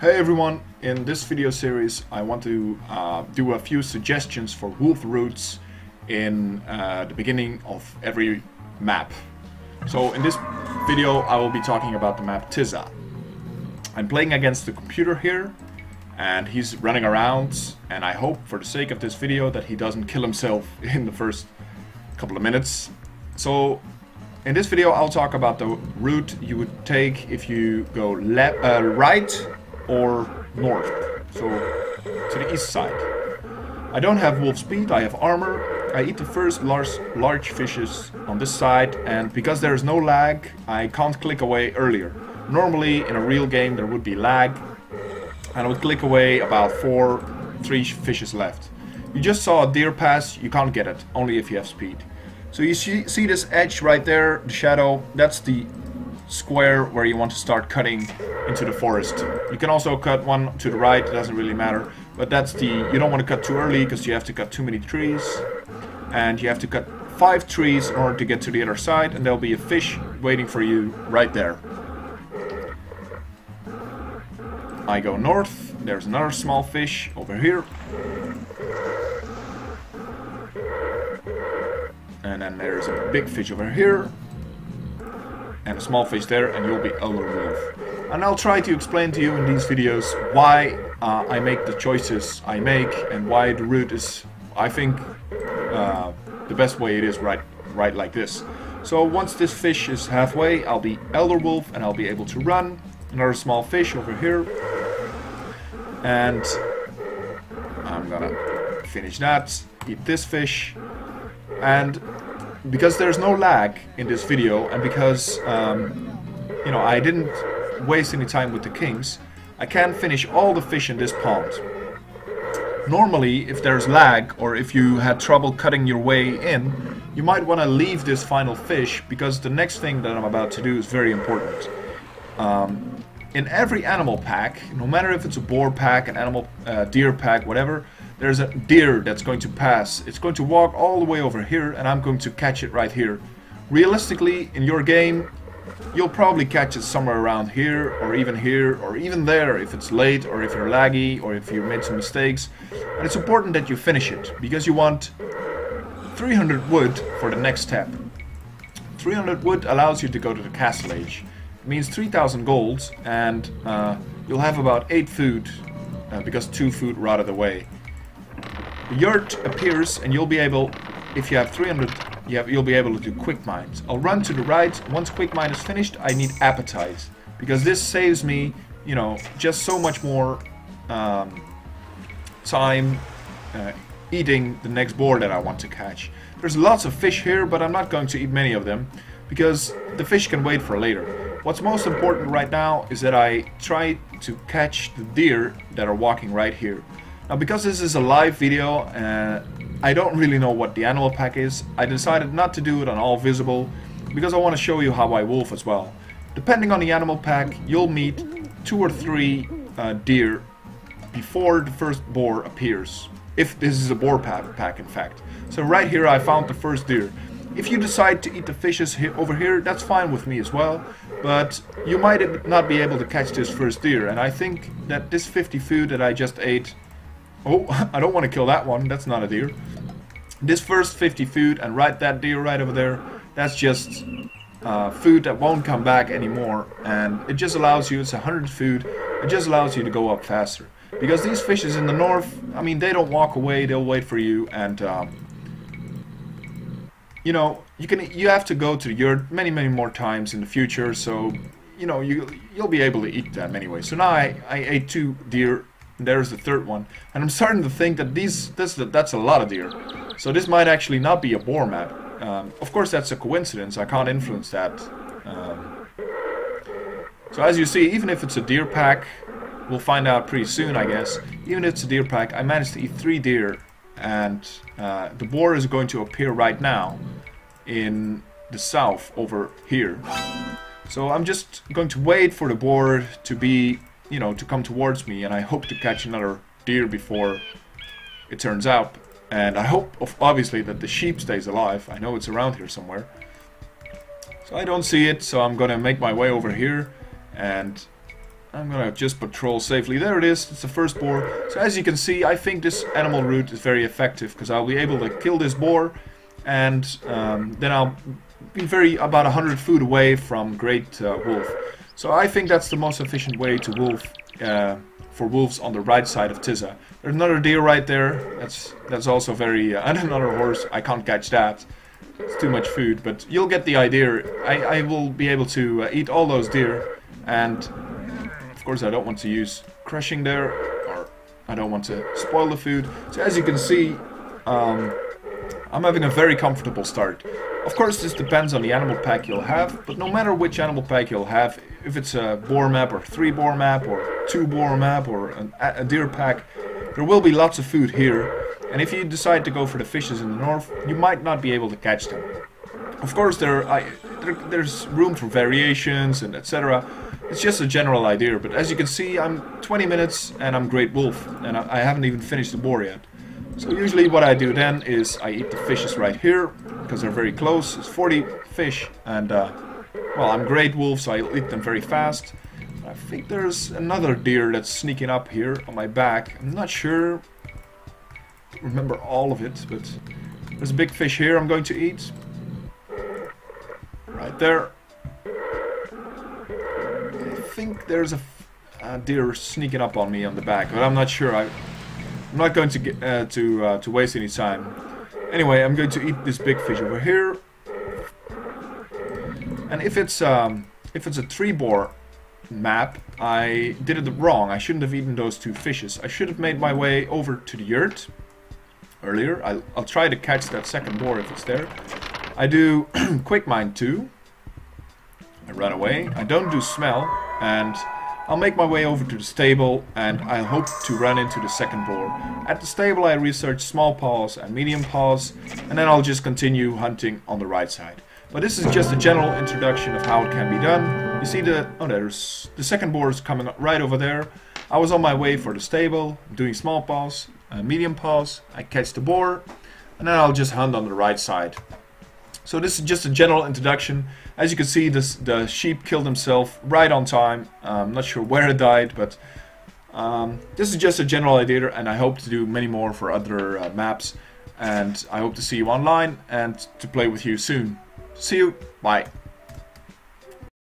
Hey everyone, in this video series I want to uh, do a few suggestions for wolf routes in uh, the beginning of every map. So in this video I will be talking about the map Tisza. I'm playing against the computer here and he's running around and I hope for the sake of this video that he doesn't kill himself in the first couple of minutes. So in this video I'll talk about the route you would take if you go left, uh, right or north, so to the east side. I don't have wolf speed, I have armor. I eat the first large, large fishes on this side, and because there is no lag, I can't click away earlier. Normally, in a real game, there would be lag, and I would click away about four, three fishes left. You just saw a deer pass, you can't get it, only if you have speed. So you see, see this edge right there, the shadow, that's the square where you want to start cutting into the forest. You can also cut one to the right, it doesn't really matter. But that's the, you don't want to cut too early because you have to cut too many trees. And you have to cut five trees in order to get to the other side and there'll be a fish waiting for you right there. I go north, there's another small fish over here. And then there's a big fish over here and a small fish there and you'll be Elder Wolf. And I'll try to explain to you in these videos why uh, I make the choices I make and why the route is, I think, uh, the best way it is right, right like this. So once this fish is halfway, I'll be Elder Wolf and I'll be able to run. Another small fish over here. And I'm gonna finish that, eat this fish, and because there's no lag in this video and because um, you know I didn't waste any time with the kings I can finish all the fish in this pond. Normally if there's lag or if you had trouble cutting your way in you might want to leave this final fish because the next thing that I'm about to do is very important. Um, in every animal pack no matter if it's a boar pack an animal uh, deer pack whatever there's a deer that's going to pass. It's going to walk all the way over here and I'm going to catch it right here. Realistically, in your game, you'll probably catch it somewhere around here or even here or even there if it's late or if you're laggy or if you made some mistakes. And it's important that you finish it because you want 300 wood for the next step. 300 wood allows you to go to the castle age. It means 3000 gold and uh, you'll have about 8 food uh, because 2 food rotted away yurt appears and you'll be able, if you have 300, you have, you'll be able to do quick mines. I'll run to the right. Once quick mine is finished, I need appetite because this saves me, you know, just so much more um, time uh, eating the next boar that I want to catch. There's lots of fish here, but I'm not going to eat many of them because the fish can wait for later. What's most important right now is that I try to catch the deer that are walking right here. Now because this is a live video, uh, I don't really know what the animal pack is. I decided not to do it on all visible because I want to show you how I wolf as well. Depending on the animal pack, you'll meet two or three uh, deer before the first boar appears. If this is a boar pack, in fact. So right here I found the first deer. If you decide to eat the fishes here, over here, that's fine with me as well. But you might not be able to catch this first deer. And I think that this 50 food that I just ate Oh, I don't want to kill that one. That's not a deer. This first 50 food and right that deer right over there, that's just uh, food that won't come back anymore. And it just allows you, it's 100 food, it just allows you to go up faster. Because these fishes in the north, I mean, they don't walk away, they'll wait for you. And, um, you know, you can you have to go to the yurt many, many more times in the future. So, you know, you, you'll be able to eat them anyway. So now I, I ate two deer there's the third one. And I'm starting to think that these this that's a lot of deer. So this might actually not be a boar map. Um, of course, that's a coincidence. I can't influence that. Um, so as you see, even if it's a deer pack, we'll find out pretty soon, I guess. Even if it's a deer pack, I managed to eat three deer, and uh, the boar is going to appear right now in the south over here. So I'm just going to wait for the boar to be you know, to come towards me, and I hope to catch another deer before it turns out. And I hope, obviously, that the sheep stays alive. I know it's around here somewhere. So I don't see it, so I'm gonna make my way over here and I'm gonna just patrol safely. There it is, it's the first boar. So as you can see, I think this animal route is very effective because I'll be able to kill this boar and um, then I'll be very about 100 foot away from Great uh, Wolf. So I think that's the most efficient way to wolf uh, for wolves on the right side of Tisza. There's another deer right there. That's that's also very uh, and another horse. I can't catch that. It's too much food, but you'll get the idea. I, I will be able to uh, eat all those deer and of course I don't want to use crushing there or I don't want to spoil the food. So as you can see um, I'm having a very comfortable start. Of course this depends on the animal pack you'll have, but no matter which animal pack you'll have, if it's a boar map or three boar map or two boar map or an, a deer pack, there will be lots of food here. And if you decide to go for the fishes in the north, you might not be able to catch them. Of course, there, I, there there's room for variations and etc. It's just a general idea, but as you can see, I'm 20 minutes and I'm Great Wolf, and I, I haven't even finished the boar yet. So usually what I do then is I eat the fishes right here, because they're very close. It's 40 fish, and uh, well, I'm Great Wolf, so I eat them very fast. I think there's another deer that's sneaking up here on my back. I'm not sure, remember all of it, but there's a big fish here I'm going to eat. Right there. I think there's a, deer sneaking up on me on the back, but I'm not sure. I, I'm not going to get uh, to uh, to waste any time. Anyway, I'm going to eat this big fish over here. And if it's um, if it's a tree boar map, I did it wrong. I shouldn't have eaten those two fishes. I should have made my way over to the yurt earlier. I'll, I'll try to catch that second boar if it's there. I do quick mind too. I run away. I don't do smell, and I'll make my way over to the stable, and I hope to run into the second boar. At the stable I research small paws and medium paws, and then I'll just continue hunting on the right side. But this is just a general introduction of how it can be done. You see the, oh there's, the second boar is coming right over there. I was on my way for the stable, doing small paws, uh, medium paws, I catch the boar, and then I'll just hunt on the right side. So this is just a general introduction. As you can see, this, the sheep killed himself right on time. I'm not sure where it died, but um, this is just a general idea, and I hope to do many more for other uh, maps. And I hope to see you online and to play with you soon. See you. Bye.